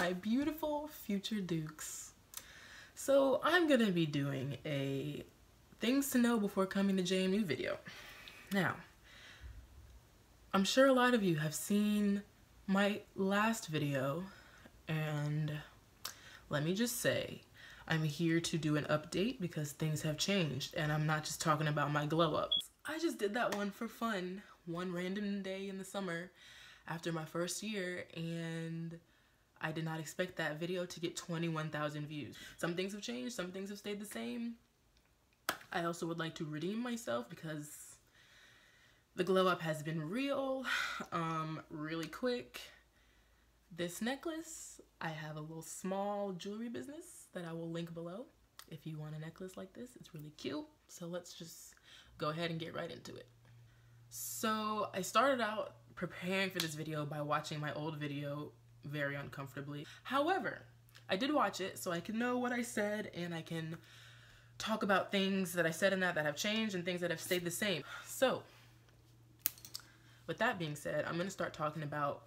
my beautiful future Dukes. So I'm gonna be doing a things to know before coming to JMU video. Now, I'm sure a lot of you have seen my last video and let me just say, I'm here to do an update because things have changed and I'm not just talking about my glow ups. I just did that one for fun, one random day in the summer after my first year and I did not expect that video to get 21,000 views. Some things have changed, some things have stayed the same. I also would like to redeem myself because the glow up has been real, um, really quick. This necklace, I have a little small jewelry business that I will link below. If you want a necklace like this, it's really cute. So let's just go ahead and get right into it. So I started out preparing for this video by watching my old video very uncomfortably. However, I did watch it so I can know what I said and I can talk about things that I said in that that have changed and things that have stayed the same. So, with that being said, I'm going to start talking about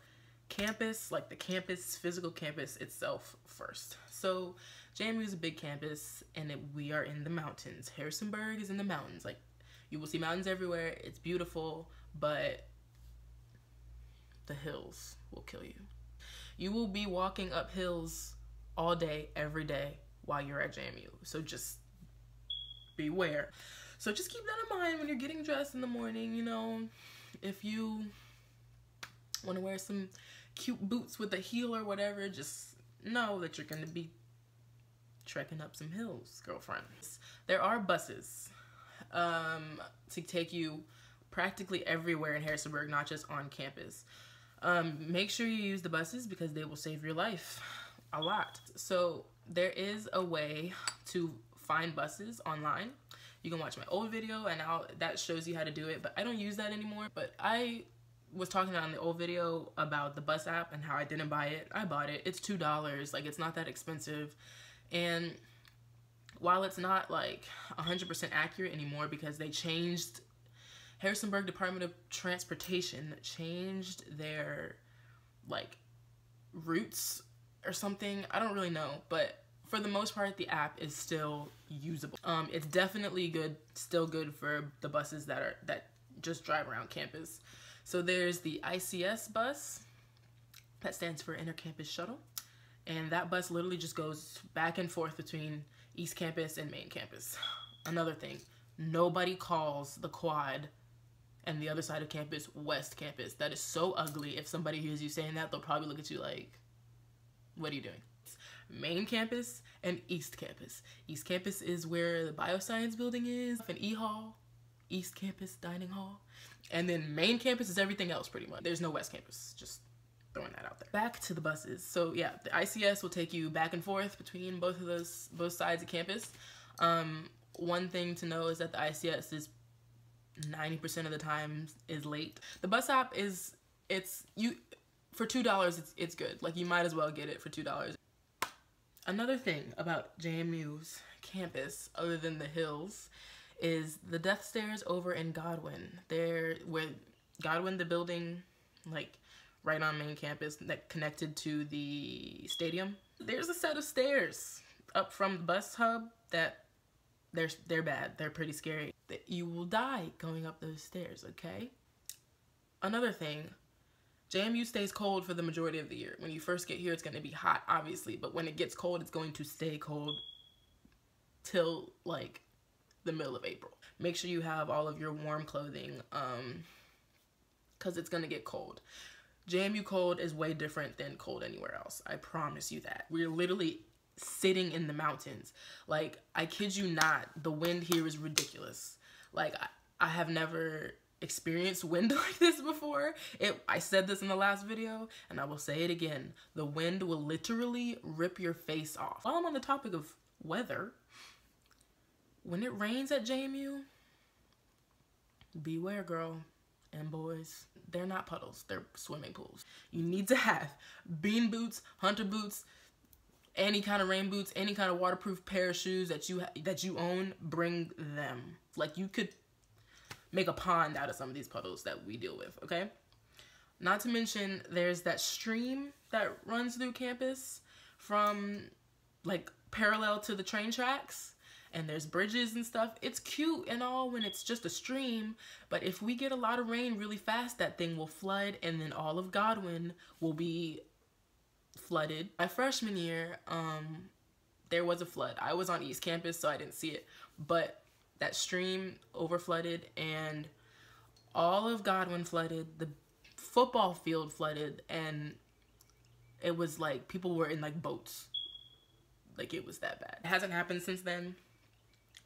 campus, like the campus, physical campus itself first. So, JMU is a big campus and it, we are in the mountains. Harrisonburg is in the mountains. Like, you will see mountains everywhere. It's beautiful, but the hills will kill you. You will be walking up hills all day, every day while you're at JMU. So just beware. So just keep that in mind when you're getting dressed in the morning, you know, if you want to wear some cute boots with a heel or whatever, just know that you're going to be trekking up some hills, girlfriends. There are buses um, to take you practically everywhere in Harrisonburg, not just on campus. Um, make sure you use the buses because they will save your life a lot. So there is a way to find buses online. You can watch my old video and I'll, that shows you how to do it, but I don't use that anymore. But I was talking on the old video about the bus app and how I didn't buy it. I bought it. It's $2. Like it's not that expensive. And while it's not like 100% accurate anymore because they changed Harrisonburg Department of Transportation changed their like routes or something. I don't really know, but for the most part, the app is still usable. Um, it's definitely good, still good for the buses that are that just drive around campus. So there's the ICS bus, that stands for Intercampus Shuttle, and that bus literally just goes back and forth between East Campus and Main Campus. Another thing, nobody calls the quad and the other side of campus West Campus. That is so ugly. If somebody hears you saying that, they'll probably look at you like, what are you doing? Main campus and East Campus. East Campus is where the bioscience building is, an E-Hall, East Campus dining hall. And then main campus is everything else pretty much. There's no West Campus, just throwing that out there. Back to the buses. So yeah, the ICS will take you back and forth between both of those, both sides of campus. Um, one thing to know is that the ICS is 90% of the time is late. The bus app is, it's, you, for $2, it's, it's good. Like, you might as well get it for $2. Another thing about JMU's campus, other than the hills, is the death stairs over in Godwin. They're where Godwin, the building, like right on main campus that connected to the stadium. There's a set of stairs up from the bus hub that they're they're bad. They're pretty scary. That you will die going up those stairs, okay? Another thing, JMU stays cold for the majority of the year. When you first get here, it's going to be hot, obviously, but when it gets cold, it's going to stay cold till like the middle of April. Make sure you have all of your warm clothing um cuz it's going to get cold. JMU cold is way different than cold anywhere else. I promise you that. We're literally sitting in the mountains. Like, I kid you not, the wind here is ridiculous. Like, I, I have never experienced wind like this before. It I said this in the last video, and I will say it again. The wind will literally rip your face off. While I'm on the topic of weather, when it rains at JMU, beware, girl and boys. They're not puddles, they're swimming pools. You need to have bean boots, hunter boots, any kind of rain boots, any kind of waterproof pair of shoes that you that you own, bring them. Like you could make a pond out of some of these puddles that we deal with, okay? Not to mention, there's that stream that runs through campus from like parallel to the train tracks and there's bridges and stuff. It's cute and all when it's just a stream, but if we get a lot of rain really fast, that thing will flood and then all of Godwin will be flooded. My freshman year, um, there was a flood. I was on East Campus, so I didn't see it, but that stream over flooded and all of Godwin flooded. The football field flooded and it was like people were in like boats. Like it was that bad. It hasn't happened since then.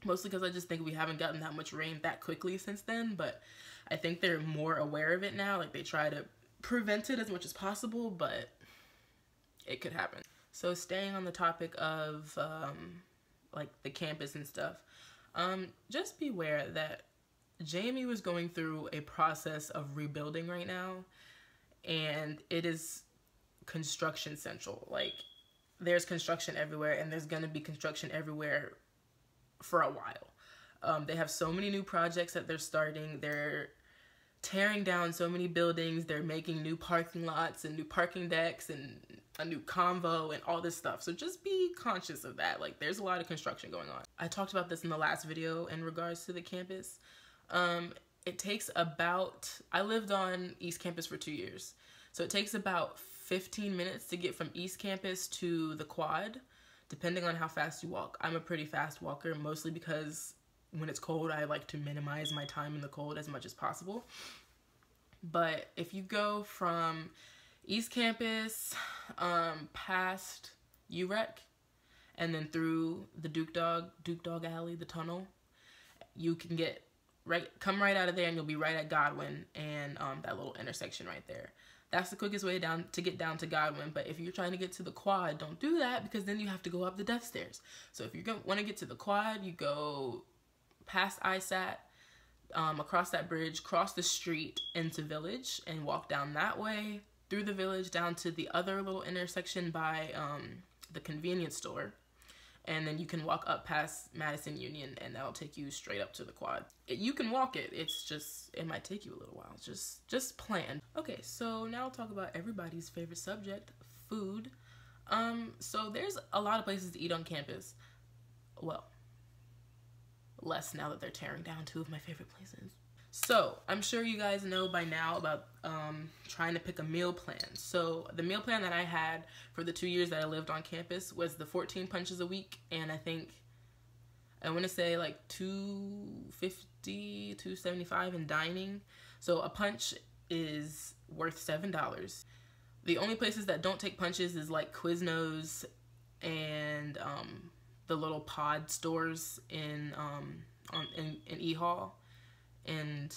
Mostly because I just think we haven't gotten that much rain that quickly since then. But I think they're more aware of it now. Like they try to prevent it as much as possible, but it could happen. So staying on the topic of um, like the campus and stuff, um, just beware that JMU is going through a process of rebuilding right now, and it is construction central. Like, there's construction everywhere, and there's gonna be construction everywhere for a while. Um, they have so many new projects that they're starting. They're tearing down so many buildings. They're making new parking lots and new parking decks and a new convo and all this stuff. So just be conscious of that. Like there's a lot of construction going on. I talked about this in the last video in regards to the campus. Um, it takes about, I lived on East Campus for two years. So it takes about 15 minutes to get from East Campus to the quad, depending on how fast you walk. I'm a pretty fast walker, mostly because when it's cold, I like to minimize my time in the cold as much as possible. But if you go from East Campus, um, past UREC, and then through the Duke Dog, Duke Dog Alley, the tunnel, you can get right come right out of there and you'll be right at Godwin and um, that little intersection right there. That's the quickest way down to get down to Godwin. But if you're trying to get to the quad, don't do that because then you have to go up the death stairs. So if you want to get to the quad, you go past ISAT, um, across that bridge, cross the street into Village and walk down that way through the Village down to the other little intersection by um, the convenience store and then you can walk up past Madison Union and that'll take you straight up to the quad. It, you can walk it, it's just, it might take you a little while, just, just plan. Okay, so now I'll talk about everybody's favorite subject, food. Um, so there's a lot of places to eat on campus. Well, less now that they're tearing down two of my favorite places. So, I'm sure you guys know by now about um, trying to pick a meal plan. So, the meal plan that I had for the two years that I lived on campus was the 14 punches a week, and I think I want to say like 250 275 in dining. So, a punch is worth $7. The only places that don't take punches is like Quiznos and um, the little pod stores in um, on, in, in E Hall and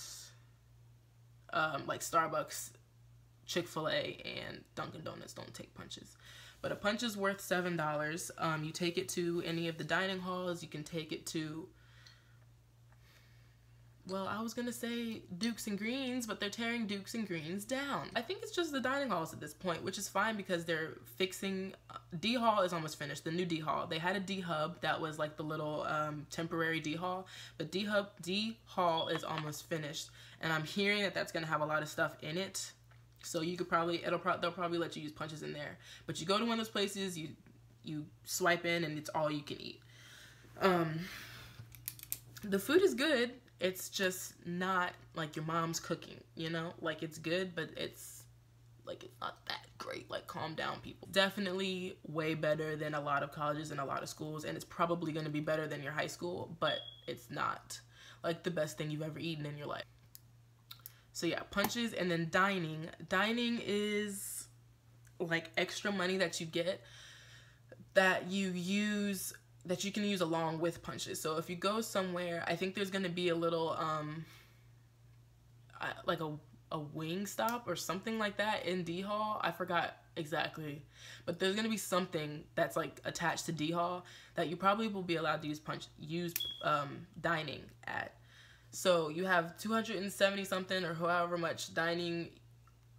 um, like Starbucks, Chick fil A, and Dunkin' Donuts don't take punches. But a punch is worth $7. Um, you take it to any of the dining halls, you can take it to well, I was gonna say Dukes and Greens, but they're tearing Dukes and Greens down. I think it's just the dining halls at this point, which is fine because they're fixing. Uh, D Hall is almost finished. The new D Hall. They had a D Hub that was like the little um, temporary D Hall, but D Hub D Hall is almost finished, and I'm hearing that that's gonna have a lot of stuff in it. So you could probably it'll pro they'll probably let you use punches in there. But you go to one of those places, you you swipe in, and it's all you can eat. Um, the food is good it's just not like your mom's cooking, you know? Like it's good, but it's like it's not that great. Like calm down people. Definitely way better than a lot of colleges and a lot of schools and it's probably going to be better than your high school, but it's not like the best thing you've ever eaten in your life. So yeah, punches and then dining. Dining is like extra money that you get that you use that you can use along with punches. So if you go somewhere, I think there's going to be a little, um, like a, a wing stop or something like that in D Hall. I forgot exactly. But there's going to be something that's like attached to D Hall that you probably will be allowed to use punch, use um, dining at. So you have 270 something or however much dining.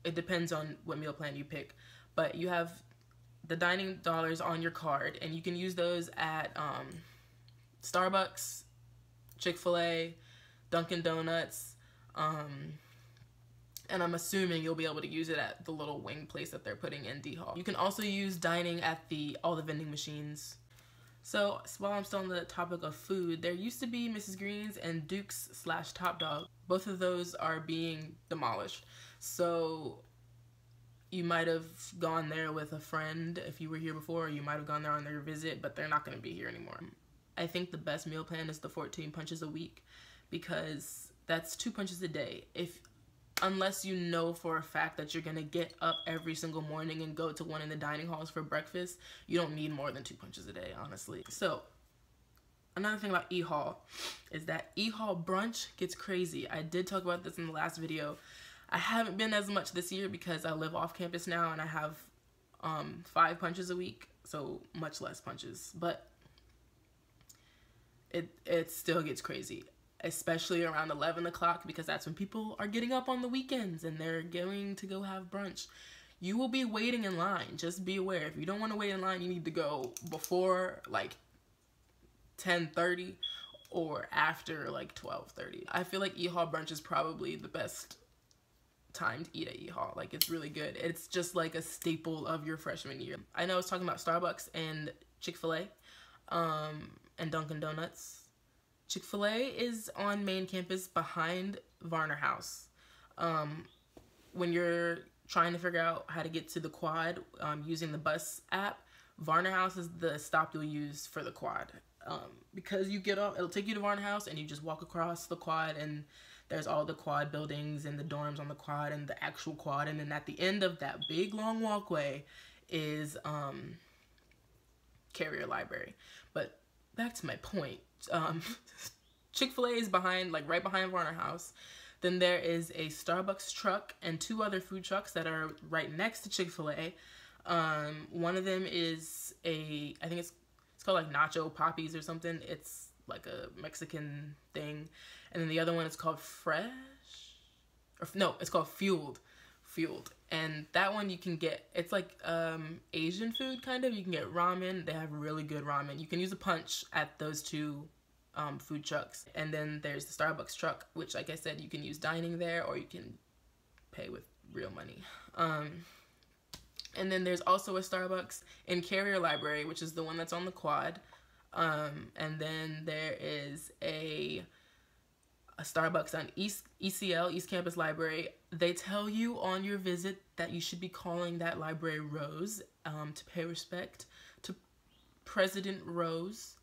It depends on what meal plan you pick. But you have the dining dollars on your card and you can use those at um, Starbucks, Chick-fil-A, Dunkin' Donuts, um, and I'm assuming you'll be able to use it at the little wing place that they're putting in D Hall. You can also use dining at the all the vending machines. So, while I'm still on the topic of food, there used to be Mrs. Green's and Duke's slash Top Dog. Both of those are being demolished. So you might have gone there with a friend if you were here before, you might have gone there on their visit, but they're not going to be here anymore. I think the best meal plan is the 14 punches a week because that's two punches a day. If unless you know for a fact that you're gonna get up every single morning and go to one of the dining halls for breakfast, you don't need more than two punches a day, honestly. So another thing about E-Hall is that E-Hall brunch gets crazy. I did talk about this in the last video. I haven't been as much this year because I live off campus now and I have um, five punches a week, so much less punches. But it it still gets crazy especially around 11 o'clock because that's when people are getting up on the weekends and they're going to go have brunch. You will be waiting in line. Just be aware. If you don't want to wait in line, you need to go before like 10:30 or after like 12:30. I feel like E-Hall brunch is probably the best time to eat at E-Hall. Like it's really good. It's just like a staple of your freshman year. I know I was talking about Starbucks and Chick-fil-A um, and Dunkin' Donuts Chick-fil-A is on main campus behind Varner House. Um, when you're trying to figure out how to get to the quad um, using the bus app, Varner House is the stop you'll use for the quad. Um, because you get off, it'll take you to Varner House and you just walk across the quad and there's all the quad buildings and the dorms on the quad and the actual quad. And then at the end of that big long walkway is um, Carrier Library. But back to my point um, Chick-fil-A is behind, like right behind Varner House. Then there is a Starbucks truck and two other food trucks that are right next to Chick-fil-A. Um, one of them is a, I think it's, it's called like Nacho Poppies or something. It's like a Mexican thing. And then the other one is called Fresh. Or no, it's called Fueled. Fueled. And that one you can get, it's like um, Asian food kind of. You can get ramen. They have really good ramen. You can use a punch at those two um, food trucks. And then there's the Starbucks truck, which like I said, you can use dining there or you can pay with real money. Um, and then there's also a Starbucks in Carrier Library, which is the one that's on the quad. Um, and then there is a a Starbucks on East ECL, East Campus Library. They tell you on your visit that you should be calling that library Rose um, to pay respect to President Rose.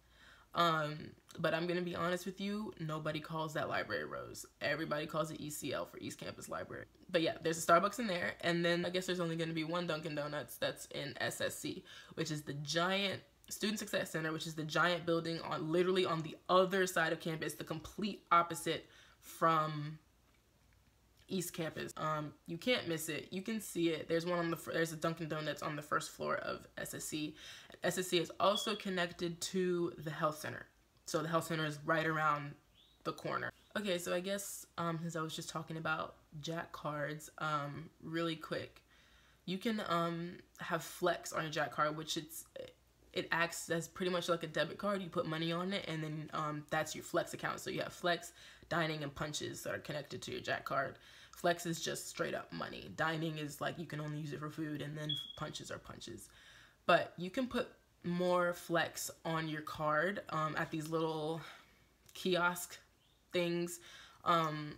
Um, but I'm gonna be honest with you, nobody calls that library Rose. Everybody calls it ECL for East Campus Library. But yeah, there's a Starbucks in there, and then I guess there's only gonna be one Dunkin' Donuts that's in SSC, which is the giant Student Success Center, which is the giant building on literally on the other side of campus, the complete opposite from East Campus. Um, you can't miss it. You can see it. There's one on the there's a Dunkin' Donuts on the first floor of SSC. SSC is also connected to the health center, so the health center is right around the corner. Okay, so I guess um, since I was just talking about JACards, um, really quick, you can um have flex on your JACard, which it's it acts as pretty much like a debit card. You put money on it, and then um, that's your flex account. So you have flex, dining, and punches that are connected to your JACard. Flex is just straight up money. Dining is like you can only use it for food, and then punches are punches. But you can put more flex on your card um, at these little kiosk things. Um,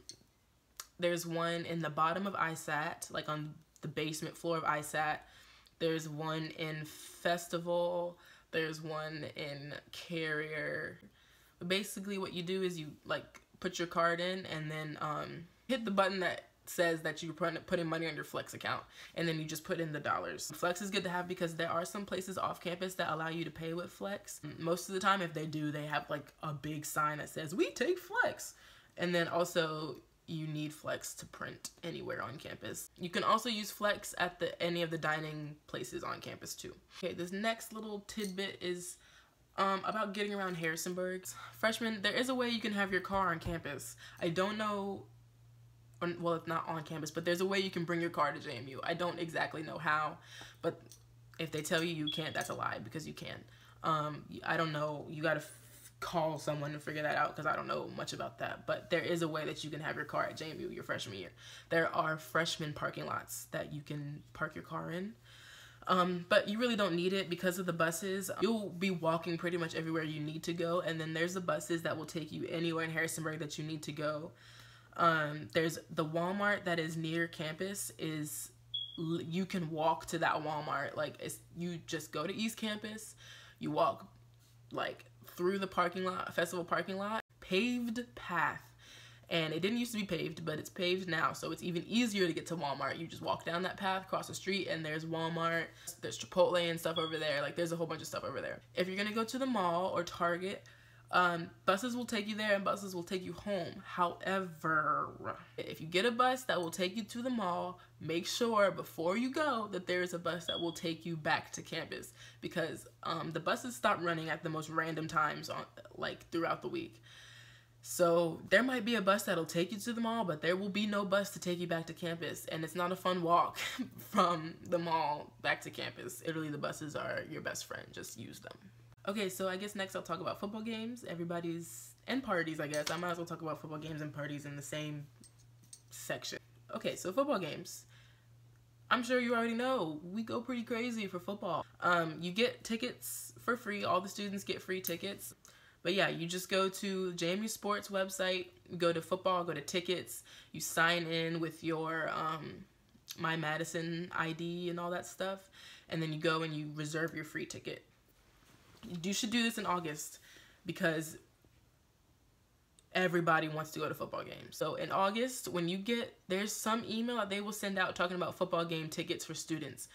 there's one in the bottom of ISAT, like on the basement floor of ISAT. There's one in Festival. There's one in Carrier. But basically what you do is you like put your card in and then um, hit the button that says that you're putting money on your Flex account and then you just put in the dollars. Flex is good to have because there are some places off campus that allow you to pay with Flex. Most of the time if they do, they have like a big sign that says, we take Flex. And then also you need Flex to print anywhere on campus. You can also use Flex at the any of the dining places on campus too. Okay, this next little tidbit is um, about getting around Harrisonburg. Freshmen, there is a way you can have your car on campus. I don't know, well, it's not on campus, but there's a way you can bring your car to JMU. I don't exactly know how, but if they tell you you can't, that's a lie because you can. Um, I don't know, you gotta call someone and figure that out because I don't know much about that. But there is a way that you can have your car at JMU your freshman year. There are freshman parking lots that you can park your car in. Um, but you really don't need it because of the buses. You'll be walking pretty much everywhere you need to go. And then there's the buses that will take you anywhere in Harrisonburg that you need to go. Um, there's the Walmart that is near campus is you can walk to that Walmart. Like it's you just go to East Campus, you walk like through the parking lot, festival parking lot, paved path. And it didn't used to be paved, but it's paved now, so it's even easier to get to Walmart. You just walk down that path, cross the street, and there's Walmart, there's Chipotle and stuff over there. Like, there's a whole bunch of stuff over there. If you're gonna go to the mall or Target, um, buses will take you there and buses will take you home. However, if you get a bus that will take you to the mall, make sure before you go that there is a bus that will take you back to campus because um, the buses stop running at the most random times on like throughout the week. So there might be a bus that'll take you to the mall, but there will be no bus to take you back to campus. And it's not a fun walk from the mall back to campus. Literally, the buses are your best friend. Just use them. Okay, so I guess next I'll talk about football games. Everybody's and parties, I guess. I might as well talk about football games and parties in the same section. Okay, so football games. I'm sure you already know we go pretty crazy for football. Um, you get tickets for free. All the students get free tickets. But yeah, you just go to JMU Sports website, go to football, go to tickets. You sign in with your um, My Madison ID and all that stuff, and then you go and you reserve your free ticket you should do this in August because everybody wants to go to football games. So in August, when you get, there's some email that they will send out talking about football game tickets for students.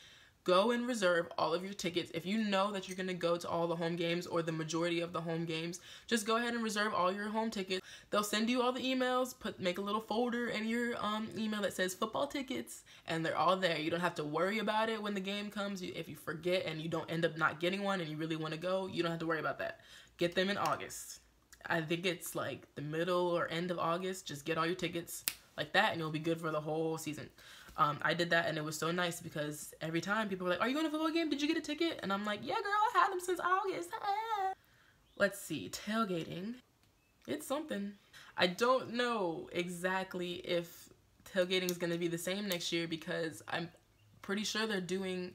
Go and reserve all of your tickets. If you know that you're going to go to all the home games or the majority of the home games, just go ahead and reserve all your home tickets. They'll send you all the emails, put make a little folder in your um, email that says football tickets, and they're all there. You don't have to worry about it when the game comes. If you forget and you don't end up not getting one and you really want to go, you don't have to worry about that. Get them in August. I think it's like the middle or end of August. Just get all your tickets like that and you'll be good for the whole season. Um, I did that and it was so nice because every time people were like, are you going to football game? Did you get a ticket? And I'm like, yeah, girl, I had them since August. Let's see, tailgating. It's something. I don't know exactly if tailgating is going to be the same next year because I'm pretty sure they're doing,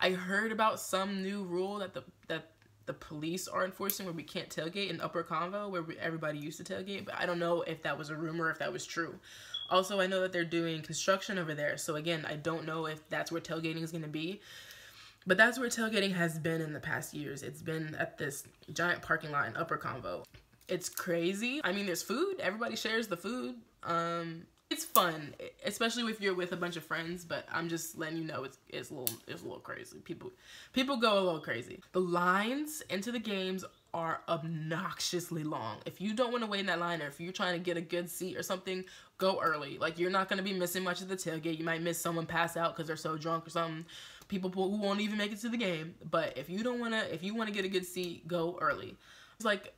I heard about some new rule that the, that the police are enforcing where we can't tailgate in Upper Convo where we, everybody used to tailgate, but I don't know if that was a rumor, if that was true. Also, I know that they're doing construction over there. So again, I don't know if that's where tailgating is going to be. But that's where tailgating has been in the past years. It's been at this giant parking lot in Upper Convo. It's crazy. I mean, there's food. Everybody shares the food. Um, it's fun, especially if you're with a bunch of friends. But I'm just letting you know it's it's a little it's a little crazy. People people go a little crazy. The lines into the games are obnoxiously long. If you don't want to wait in that line or if you're trying to get a good seat or something, go early. Like you're not going to be missing much of the tailgate. You might miss someone pass out because they're so drunk or something. People who won't even make it to the game. But if you don't want to, if you want to get a good seat, go early. It's like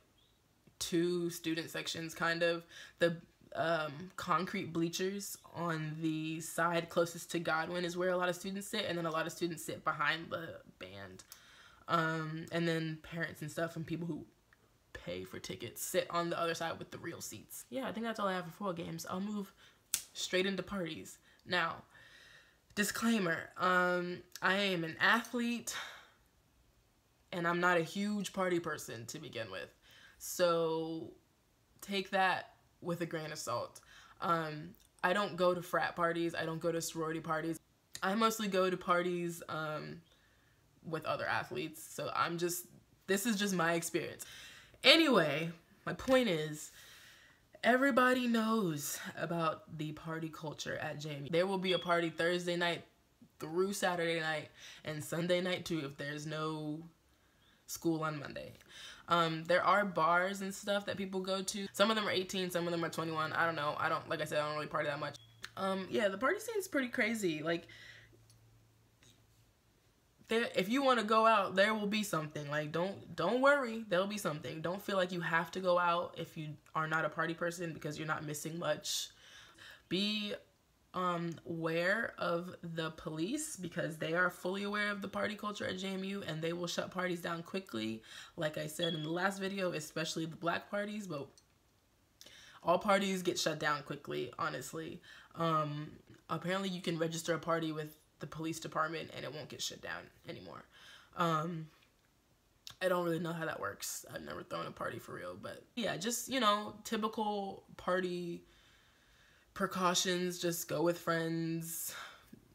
two student sections kind of. The um, concrete bleachers on the side closest to Godwin is where a lot of students sit. And then a lot of students sit behind the band. Um, and then parents and stuff and people who pay for tickets sit on the other side with the real seats. Yeah, I think that's all I have for football games. I'll move straight into parties. Now, disclaimer, um, I am an athlete and I'm not a huge party person to begin with. So take that with a grain of salt. Um, I don't go to frat parties. I don't go to sorority parties. I mostly go to parties um, with other athletes. So I'm just, this is just my experience. Anyway, my point is, everybody knows about the party culture at JMU. There will be a party Thursday night through Saturday night and Sunday night too if there's no school on Monday. Um, there are bars and stuff that people go to. Some of them are 18, some of them are 21. I don't know. I don't, like I said, I don't really party that much. Um, yeah, the party scene is pretty crazy. Like, there if you want to go out there will be something like don't don't worry there'll be something don't feel like you have to go out if you are not a party person because you're not missing much be um, aware of the police because they are fully aware of the party culture at JMU and they will shut parties down quickly. Like I said in the last video, especially the black parties, but all parties get shut down quickly, honestly. Um, apparently you can register a party with the police department and it won't get shut down anymore. Um, I don't really know how that works. I've never thrown a party for real, but yeah, just, you know, typical party precautions. Just go with friends,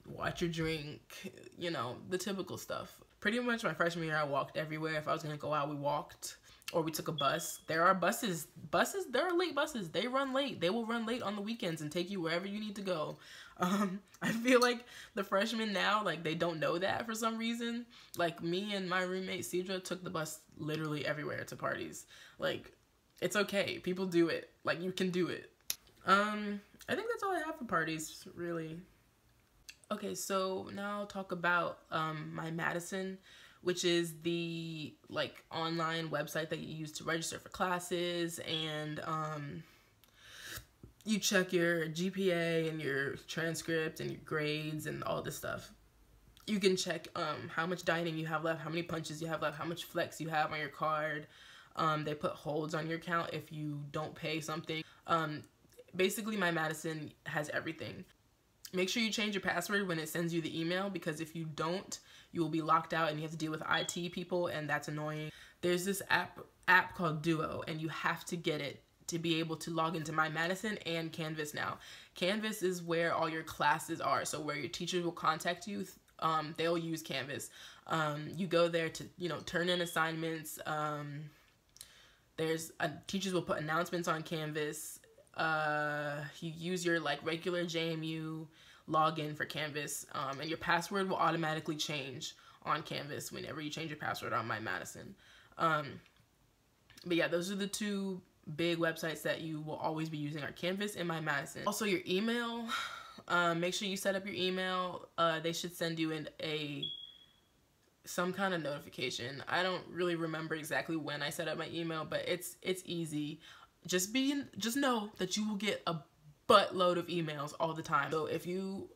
watch your drink, you know, the typical stuff. Pretty much my freshman year, I walked everywhere. If I was gonna go out, we walked or we took a bus. There are buses. Buses, there are late buses. They run late. They will run late on the weekends and take you wherever you need to go. Um, I feel like the freshmen now, like they don't know that for some reason. Like me and my roommate Cedra took the bus literally everywhere to parties. Like it's okay. People do it. Like you can do it. Um, I think that's all I have for parties, really. Okay, so now I'll talk about um, my Madison which is the like online website that you use to register for classes and um, you check your GPA and your transcript and your grades and all this stuff. You can check um, how much dining you have left, how many punches you have left, how much flex you have on your card. Um, they put holds on your account if you don't pay something. Um, basically, my Madison has everything. Make sure you change your password when it sends you the email because if you don't, you will be locked out and you have to deal with IT people and that's annoying. There's this app app called Duo and you have to get it to be able to log into My Madison and Canvas now. Canvas is where all your classes are. So where your teachers will contact you, um, they'll use Canvas. Um, you go there to, you know, turn in assignments. Um, there's uh, teachers will put announcements on Canvas. Uh, you use your like regular JMU login for Canvas, um, and your password will automatically change on Canvas whenever you change your password on My Madison. Um, but yeah, those are the two big websites that you will always be using are Canvas and My Madison. Also, your email. Um, make sure you set up your email. Uh, they should send you in a some kind of notification. I don't really remember exactly when I set up my email, but it's it's easy. Just be just know that you will get a buttload of emails all the time. So if you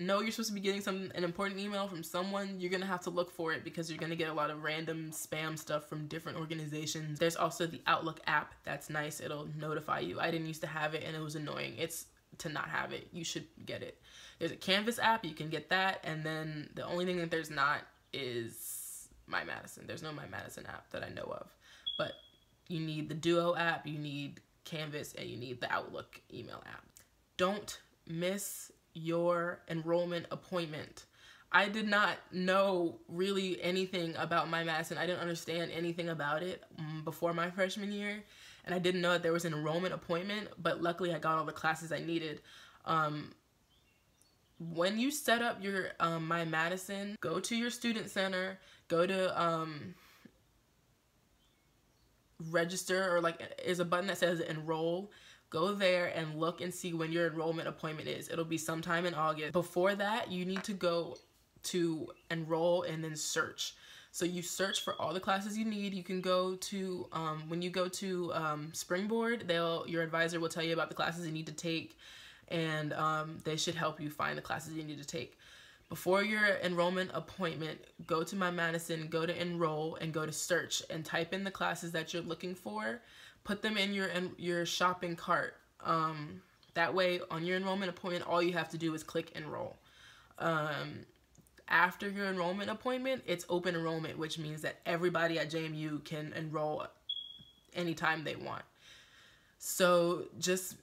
know you're supposed to be getting some an important email from someone, you're gonna have to look for it because you're gonna get a lot of random spam stuff from different organizations. There's also the Outlook app that's nice. It'll notify you. I didn't used to have it and it was annoying. It's to not have it. You should get it. There's a Canvas app, you can get that, and then the only thing that there's not is My Madison. There's no My Madison app that I know of. But you need the Duo app, you need Canvas, and you need the Outlook email app. Don't miss your enrollment appointment. I did not know really anything about my Madison. I didn't understand anything about it mm, before my freshman year. And I didn't know that there was an enrollment appointment, but luckily I got all the classes I needed. Um, when you set up your um, My Madison, go to your student center, go to um, register or like is a button that says enroll go there and look and see when your enrollment appointment is. It'll be sometime in august. Before that you need to go to enroll and then search. So you search for all the classes you need. You can go to um, when you go to um, springboard they'll your advisor will tell you about the classes you need to take and um, they should help you find the classes you need to take before your enrollment appointment, go to My Madison, go to enroll, and go to search and type in the classes that you're looking for. Put them in your in your shopping cart. Um, that way, on your enrollment appointment, all you have to do is click enroll. Um, after your enrollment appointment, it's open enrollment, which means that everybody at JMU can enroll anytime they want. So just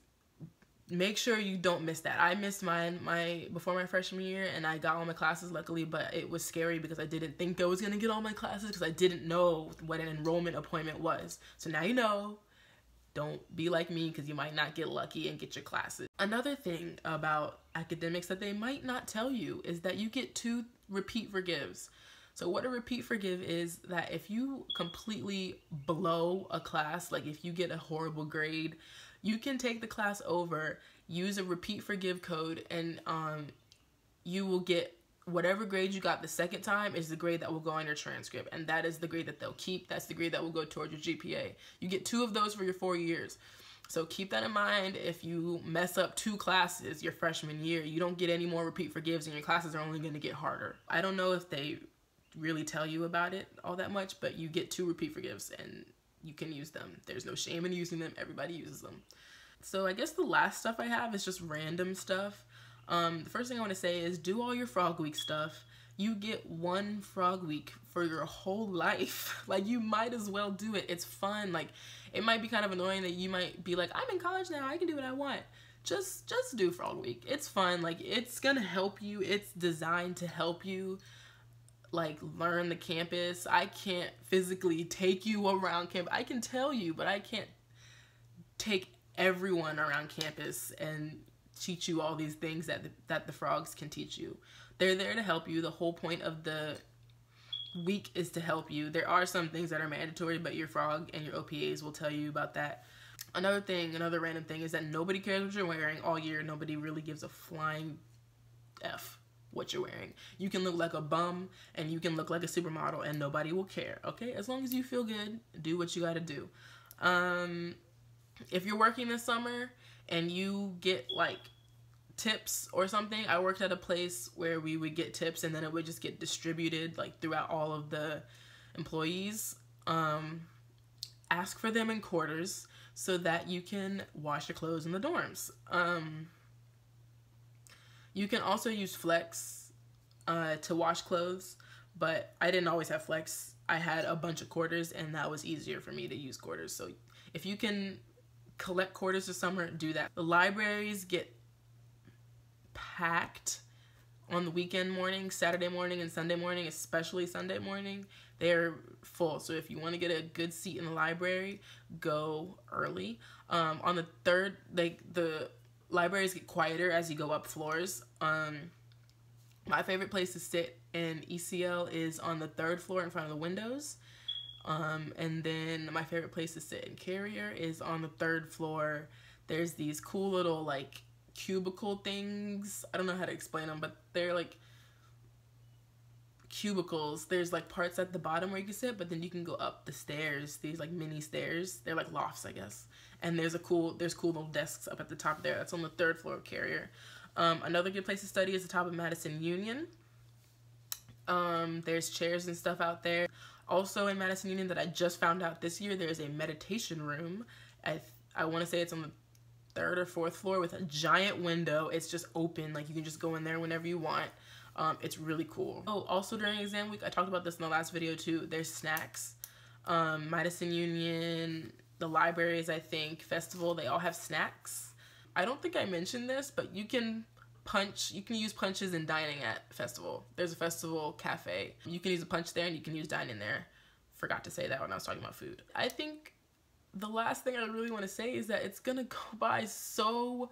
make sure you don't miss that. I missed mine my before my freshman year and I got all my classes luckily, but it was scary because I didn't think I was going to get all my classes because I didn't know what an enrollment appointment was. So now you know. Don't be like me because you might not get lucky and get your classes. Another thing about academics that they might not tell you is that you get two repeat forgives. So what a repeat forgive is that if you completely blow a class, like if you get a horrible grade, you can take the class over, use a repeat forgive code, and um, you will get whatever grade you got the second time is the grade that will go on your transcript. And that is the grade that they'll keep. That's the grade that will go towards your GPA. You get two of those for your four years. So keep that in mind. If you mess up two classes your freshman year, you don't get any more repeat forgives and your classes are only going to get harder. I don't know if they really tell you about it all that much, but you get two repeat forgives and you can use them. There's no shame in using them. Everybody uses them. So I guess the last stuff I have is just random stuff. Um, the first thing I want to say is do all your Frog Week stuff. You get one Frog Week for your whole life. like you might as well do it. It's fun. Like it might be kind of annoying that you might be like, I'm in college now. I can do what I want. Just just do Frog Week. It's fun. Like it's gonna help you. It's designed to help you like learn the campus. I can't physically take you around campus. I can tell you, but I can't take everyone around campus and teach you all these things that the, that the frogs can teach you. They're there to help you. The whole point of the week is to help you. There are some things that are mandatory, but your frog and your OPAs will tell you about that. Another thing, another random thing is that nobody cares what you're wearing all year. Nobody really gives a flying F what you're wearing. You can look like a bum and you can look like a supermodel and nobody will care, okay? As long as you feel good, do what you gotta do. Um, if you're working this summer and you get like tips or something, I worked at a place where we would get tips and then it would just get distributed like throughout all of the employees. Um, ask for them in quarters so that you can wash your clothes in the dorms. Um, you can also use Flex uh, to wash clothes, but I didn't always have Flex. I had a bunch of quarters and that was easier for me to use quarters. So if you can collect quarters this summer, do that. The libraries get packed on the weekend morning, Saturday morning and Sunday morning, especially Sunday morning, they're full. So if you want to get a good seat in the library, go early. Um, on the third, like the libraries get quieter as you go up floors. Um, my favorite place to sit in ECL is on the third floor in front of the windows. Um, and then my favorite place to sit in Carrier is on the third floor. There's these cool little like cubicle things. I don't know how to explain them, but they're like cubicles. There's like parts at the bottom where you can sit, but then you can go up the stairs. These like mini stairs. They're like lofts, I guess. And there's a cool there's cool little desks up at the top there. That's on the third floor of Carrier. Um, another good place to study is the top of Madison Union. Um, there's chairs and stuff out there. Also in Madison Union that I just found out this year, there's a meditation room. I I want to say it's on the third or fourth floor with a giant window. It's just open, like you can just go in there whenever you want. Um, it's really cool. Oh, also during exam week, I talked about this in the last video too, there's snacks. Um, Madison Union, the libraries, I think, festival, they all have snacks. I don't think I mentioned this, but you can punch, you can use punches in dining at festival. There's a festival cafe. You can use a punch there and you can use dining in there. Forgot to say that when I was talking about food. I think the last thing I really want to say is that it's gonna go by so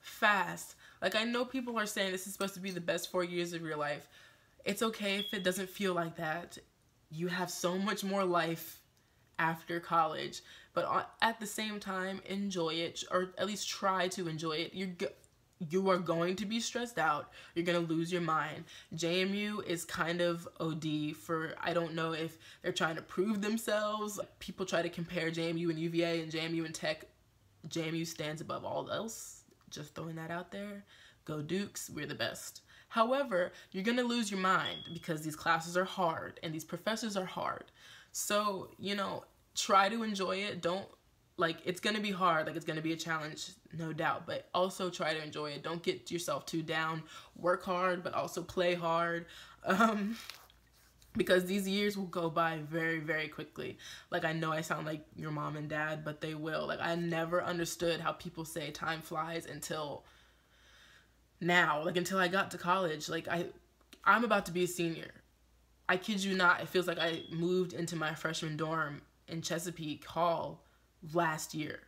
fast. Like I know people are saying this is supposed to be the best four years of your life. It's okay if it doesn't feel like that. You have so much more life after college, but at the same time, enjoy it or at least try to enjoy it. You're you are going to be stressed out. You're going to lose your mind. JMU is kind of OD for, I don't know if they're trying to prove themselves. People try to compare JMU and UVA and JMU and Tech. JMU stands above all else. Just throwing that out there. Go Dukes, we're the best. However, you're to lose your mind because these classes are hard and these professors are hard. So, you know, try to enjoy it. Don't like it's gonna be hard like it's gonna be a challenge no doubt but also try to enjoy it don't get yourself too down work hard but also play hard um because these years will go by very very quickly. Like i know i sound like your mom and dad but they will. Like i never understood how people say time flies until now like until i got to college. Like i i'm about to be a senior. I kid you not it feels like i moved into my freshman dorm in chesapeake hall last year.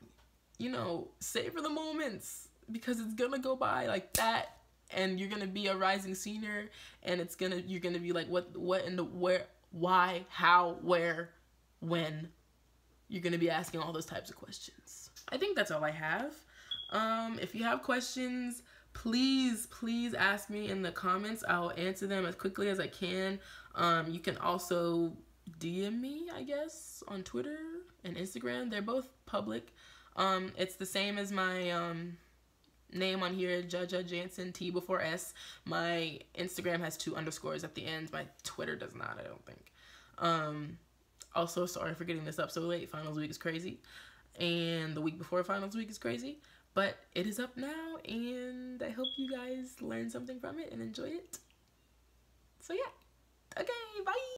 You know, savor the moments because it's gonna go by like that and you're gonna be a rising senior and it's gonna you're gonna be like what what and the where why how where when? You're gonna be asking all those types of questions. I think that's all i have. Um if you have questions please please ask me in the comments. I'll answer them as quickly as i can. Um you can also dm me i guess on twitter and Instagram. They're both public. Um, it's the same as my um, name on here, Jaja Jantsen, T before S. My Instagram has two underscores at the end. My Twitter does not, I don't think. Um, also, sorry for getting this up so late. Finals week is crazy. And the week before finals week is crazy. But it is up now, and I hope you guys learned something from it and enjoy it. So, yeah.